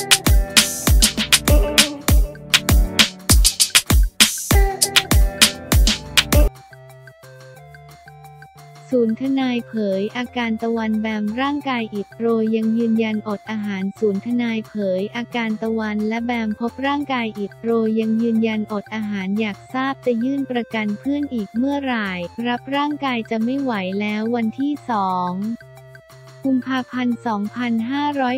ศูนย์ทนายเผย อาการตะวันแบมร่างกายอิดโรยยังยืนยันอดอาหารศูนย์ทนายเผย อาการตะวันและแบมพบร่างกายอิดโรยยังยืนยันอดอาหารอยากทราบจะยื่นประกันเพื่อนอีกเมื่อไหร่ รับร่างกายจะไม่ไหวแล้ววันที่สอง กุมภาพันธ์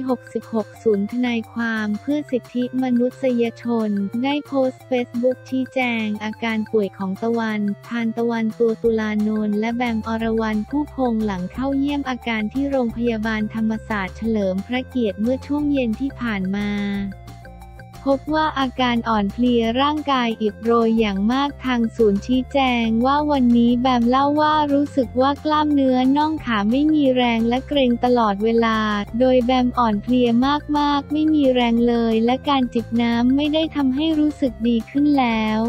2566 ศูนย์ทนายความเพื่อสิทธิมนุษยชน ได้โพสต์เฟซบุ๊กชี้แจง อาการป่วยของตะวัน ทานตะวันตัวตุลานนท์และแบมอรวรรณ ภู่พงษ์ หลังเข้าเยี่ยมอาการที่โรงพยาบาลธรรมศาสตร์เฉลิมพระเกียรติเมื่อช่วงเย็นที่ผ่านมา พบว่าอาการอ่อนเพลียร่างกายอิดโรยอย่างมากทางศูนย์ชี้แจงว่าวันนี้แบมเล่าว่ารู้สึกว่ากล้ามเนื้อน่องขาไม่มีแรงและเกร็งตลอดเวลา โดยแบมอ่อนเพลียมากๆ ไม่มีแรงเลย และการจิบน้ำไม่ได้ทำให้รู้สึกดีขึ้นแล้ว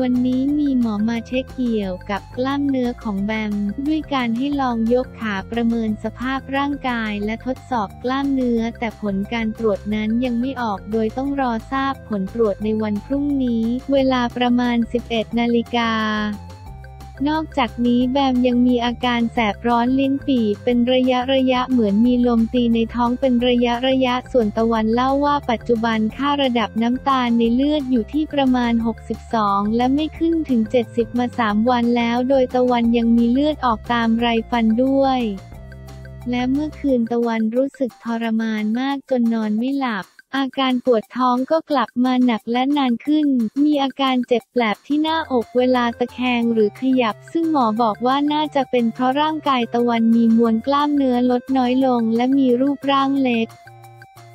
วันนี้มีหมอมาเช็คเกี่ยวกับกล้ามเนื้อของแบม ด้วยการให้ลองยกขาประเมินสภาพร่างกายและทดสอบกล้ามเนื้อ แต่ผลการตรวจนั้นยังไม่ออกโดยต้องรอทราบผลตรวจในวันพรุ่งนี้ เวลาประมาณ 11 นาฬิกา นอกจากนี้แบมยังมีอาการแสบร้อนลิ้นปี่เป็นระยะระยะเหมือนมีลมตีในท้องเป็นระยะระยะส่วนตะวันเล่าว่าปัจจุบันค่าระดับน้ำตาลในเลือดอยู่ที่ประมาณ 62 และไม่ขึ้นถึง 70 มา 3 วันแล้ว โดยตะวันยังมีเลือดออกตามไรฟันด้วยและเมื่อคืนตะวันรู้สึกทรมานมากจนนอนไม่หลับ อาการปวดท้องก็กลับมาหนักและนานขึ้น มีอาการเจ็บแปลบที่หน้าอกเวลาตะแคงหรือขยับ ซึ่งหมอบอกว่าน่าจะเป็นเพราะร่างกายตะวันมีมวลกล้ามเนื้อลดน้อยลงและมีรูปร่างเล็ก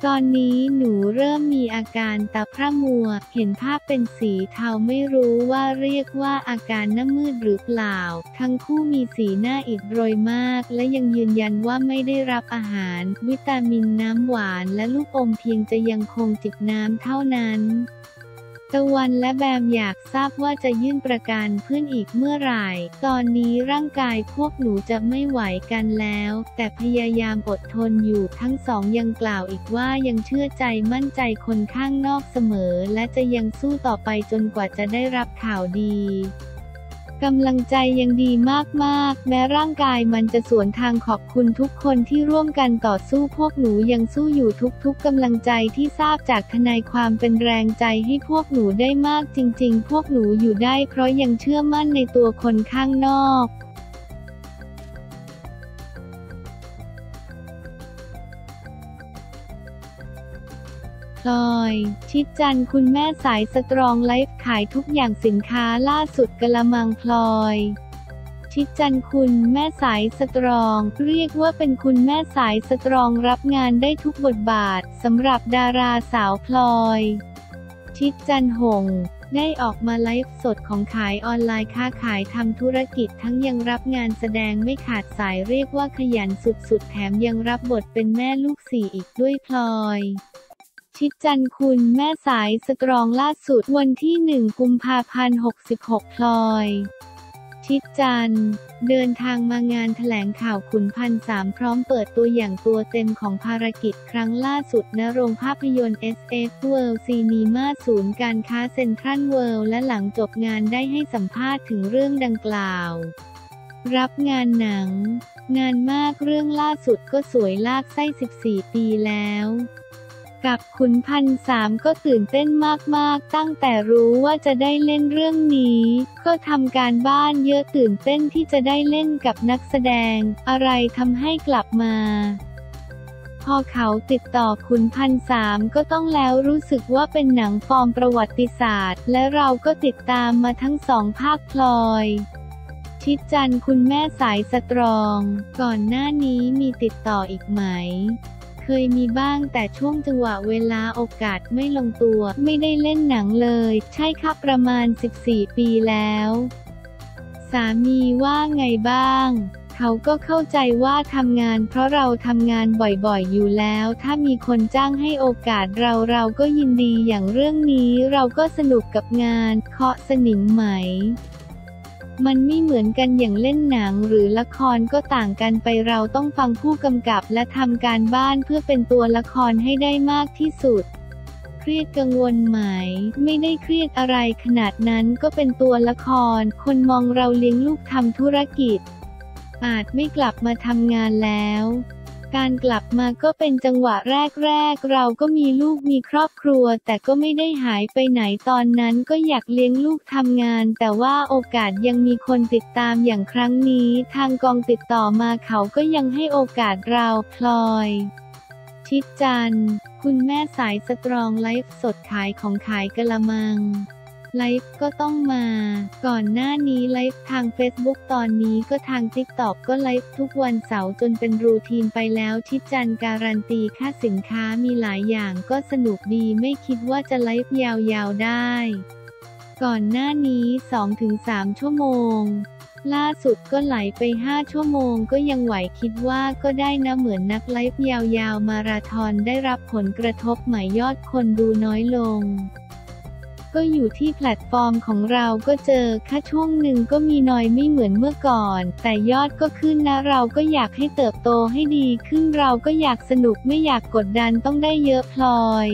ตอนนี้หนูเริ่มมีอาการตาพร่ามัว เห็นภาพเป็นสีเทาไม่รู้ว่าเรียกว่าอาการหน้ามืดหรือเปล่า ทั้งคู่มีสีหน้าอิดโรยมาก และยังยืนยันว่าไม่ได้รับอาหาร วิตามินน้ำหวานและลูกอมเพียงจะยังคงจิบน้ำเท่านั้น ตะวันและแบมอยากทราบว่าจะยื่นประกันเพื่อนอีกเมื่อไหร่ ตอนนี้ร่างกายพวกหนูจะไม่ไหวกันแล้ว แต่พยายามอดทนอยู่ทั้งสองยังกล่าวอีกว่ายังเชื่อใจมั่นใจคนข้างนอกเสมอ และจะยังสู้ต่อไปจนกว่าจะได้รับข่าวดี กำลังใจยังดีมากๆ แม้ร่างกายมันจะสวนทางขอบคุณทุกคนที่ร่วมกันต่อสู้พวกหนูยังสู้อยู่ทุกๆกำลังใจที่ทราบจากทนายความเป็นแรงใจให้พวกหนูได้มากจริงๆ พวกหนูอยู่ได้เพราะยังเชื่อมั่นในตัวคนข้างนอก พลอย ชิดจันทร์คุณแม่สายสตรองไลฟ์ขายทุกอย่างสินค้าล่าสุดกละมังพลอย ชิดจันทร์คุณแม่สายสตรอง เรียกว่าเป็นคุณแม่สายสตรองรับงานได้ทุกบทบาทสำหรับดาราสาวพลอย ชิดจันหงได้ออกมาไลฟ์สดของขายออนไลน์ค้าขายทำธุรกิจทั้งยังรับงานแสดงไม่ขาดสายเรียกว่าขยันสุดๆ แถมยังรับบทเป็นแม่ลูกสี่อีกด้วยพลอย ชิดจันคุณแม่สายสตรองล่าสุดวันที่ 1 กุมภาพันธ์ 66 พลอย ชิดจันเดินทางมางานแถลงข่าวขุนพันสามพร้อมเปิดตัวอย่างตัวเต็มของภารกิจครั้งล่าสุดณโรงภาพยนตร์ SF World Cinema ศูนย์การค้าเซ็นทรัลเวิลด์และหลังจบงานได้ให้สัมภาษณ์ถึงเรื่องดังกล่าว รับงานหนัง งานมากเรื่องล่าสุดก็สวยลากไส้ 14 ปีแล้ว กับขุนพันสามก็ตื่นเต้นมากๆ ตั้งแต่รู้ว่าจะได้เล่นเรื่องนี้ ก็ทำการบ้านเยอะตื่นเต้นที่จะได้เล่นกับนักแสดง อะไรทำให้กลับมา พอเขาติดต่อขุนพันสามก็ต้องแล้วรู้สึกว่าเป็นหนังฟอร์มประวัติศาสตร์ และเราก็ติดตามมาทั้งสองภาคพลอยชิดจันคุณแม่สายสตรอง ก่อนหน้านี้มีติดต่ออีกไหม เคยมีบ้างแต่ช่วงจังหวะเวลาโอกาสไม่ลงตัว ไม่ได้เล่นหนังเลย ใช่ครับประมาณ 14 ปีแล้ว สามีว่าไงบ้างเขาก็เข้าใจว่าทำงานเพราะเราทำงานบ่อยๆอยู่แล้ว ถ้ามีคนจ้างให้โอกาสเราเราก็ยินดีอย่างเรื่องนี้เราก็สนุกกับงานเคาะสนิมไหม มันไม่เหมือนกันอย่างเล่นหนังหรือละครก็ต่างกันไปเราต้องฟังผู้กำกับและทำการบ้านเพื่อเป็นตัวละครให้ได้มากที่สุด เครียดกังวลไหม ไม่ได้เครียดอะไรขนาดนั้นก็เป็นตัวละคร คนมองเราเลี้ยงลูกทำธุรกิจ อาจไม่กลับมาทำงานแล้ว การกลับมาก็เป็นจังหวะแรกๆ เราก็มีลูกมีครอบครัว แต่ก็ไม่ได้หายไปไหนตอนนั้นก็อยากเลี้ยงลูกทำงาน แต่ว่าโอกาสยังมีคนติดตามอย่างครั้งนี้ ทางกองติดต่อมาเขาก็ยังให้โอกาสเราพลอยชิดจันคุณแม่สายสตรองไลฟ์สดขายของขายกะละมัง ไลฟ์ก็ต้องมา ก่อนหน้านี้ไลฟ์ทาง Facebook ตอนนี้ก็ทาง TikTok ก็ไลฟ์ทุกวันเสาร์จนเป็นรูทีนไปแล้วทิศจันการันตีค่าสินค้ามีหลายอย่างก็สนุกดีไม่คิดว่าจะไลฟ์ยาวๆได้ ก่อนหน้านี้ 2-3 ชั่วโมงล่าสุดก็ไหลไป 5 ชั่วโมงก็ยังไหวคิดว่าก็ได้นะเหมือนนักไลฟ์ยาวๆ มาราธอนได้รับผลกระทบหมายยอดคนดูน้อยลง ก็อยู่ที่แพลตฟอร์มของเราก็เจอค่าช่วงหนึ่งก็มีน้อยไม่เหมือนเมื่อก่อน แต่ยอดก็ขึ้นนะเราก็อยากให้เติบโตให้ดีขึ้นเราก็อยากสนุกไม่อยากกดดันต้องได้เยอะพลอย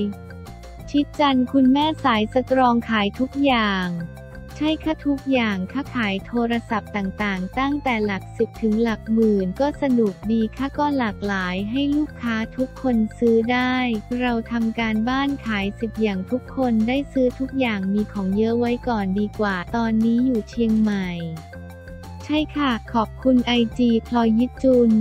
ชิดจันคุณแม่สายสตรองขายทุกอย่าง ใช่ค่ะทุกอย่างค่าขายโทรศัพท์ต่างๆ ตั้งแต่หลักสิบถึงหลักหมื่นก็สนุกดีค่ะก็หลากหลายให้ลูกค้าทุกคนซื้อได้ เราทำการบ้านขายสิบอย่างทุกคนได้ซื้อทุกอย่างมีของเยอะไว้ก่อนดีกว่า ตอนนี้อยู่เชียงใหม่ ใช่ค่ะ ขอบคุณไอจีพลอยยิจุน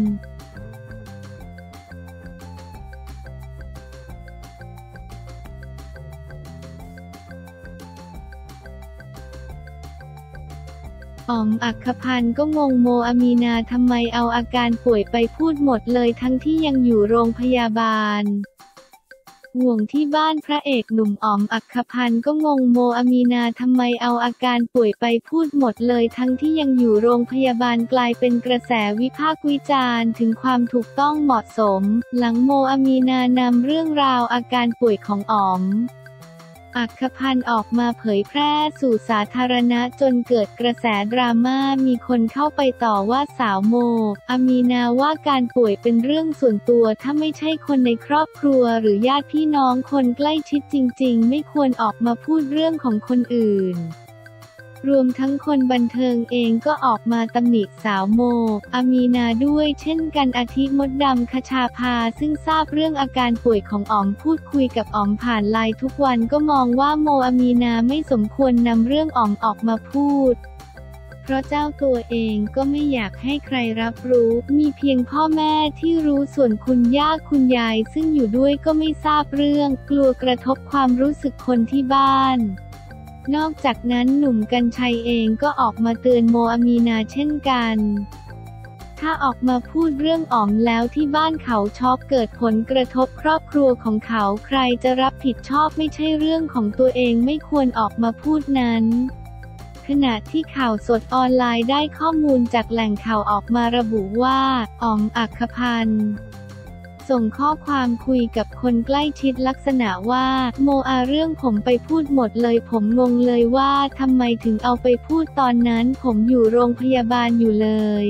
อ๋อมอักพันธ์ก็งงโมอามีนาทำไมเอาอาการป่วยไปพูดหมดเลยทั้งที่ยังอยู่โรงพยาบาล ห่วงที่บ้านพระเอกหนุ่มอ๋อมอักพันธ์ก็งงโมอามีนาทำไมเอาอาการป่วยไปพูดหมดเลยทั้งที่ยังอยู่โรงพยาบาลกลายเป็นกระแสวิพากษ์วิจารณ์ถึงความถูกต้องเหมาะสม หลังโมอามีนานำเรื่องราวอาการป่วยของอ๋อม อักพันธ์ออกมาเผยแพร่สู่สาธารณะจนเกิดกระแสดราม่ามีคนเข้าไปต่อว่าสาวโม อามีนาว่าการป่วยเป็นเรื่องส่วนตัวถ้าไม่ใช่คนในครอบครัวหรือญาติพี่น้องคนใกล้ชิดจริง ๆ ไม่ควรออกมาพูดเรื่องของคนอื่น รวมทั้งคนบันเทิงเองก็ออกมาตำหนิสาวโม อามีนาด้วยเช่นกันอาทิมดดำคชาภาซึ่งทราบเรื่องอาการป่วยของอ๋อมพูดคุยกับอ๋อมผ่านไลน์ทุกวันก็มองว่าโมอามีนาไม่สมควรนำเรื่องอ๋อมออกมาพูดเพราะเจ้าตัวเองก็ไม่อยากให้ใครรับรู้ มีเพียงพ่อแม่ที่รู้ส่วนคุณย่าคุณยายซึ่งอยู่ด้วยก็ไม่ทราบเรื่อง กลัวกระทบความรู้สึกคนที่บ้าน นอกจากนั้นหนุ่มกัญชัยเองก็ออกมาเตือนโมอามีนาเช่นกัน ถ้าออกมาพูดเรื่องอ๋อมแล้วที่บ้านเขาช็อกเกิดผลกระทบครอบครัวของเขาใครจะรับผิดชอบไม่ใช่เรื่องของตัวเองไม่ควรออกมาพูดนั้นขณะที่ข่าวสดออนไลน์ได้ข้อมูลจากแหล่งข่าวออกมาระบุว่าอ๋อมอักขพันธ์ ส่งข้อความคุยกับคนใกล้ชิดลักษณะว่า โมอาเรื่องผมไปพูดหมดเลย ผมงงเลยว่าทำไมถึงเอาไปพูดตอนนั้นผมอยู่โรงพยาบาลอยู่เลย